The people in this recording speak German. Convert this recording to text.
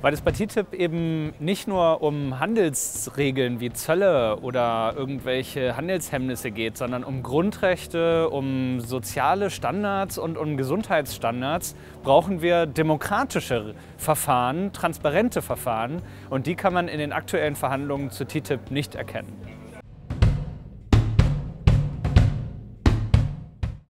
Weil es bei TTIP eben nicht nur um Handelsregeln wie Zölle oder irgendwelche Handelshemmnisse geht, sondern um Grundrechte, um soziale Standards und um Gesundheitsstandards, brauchen wir demokratische Verfahren, transparente Verfahren. Und die kann man in den aktuellen Verhandlungen zu TTIP nicht erkennen.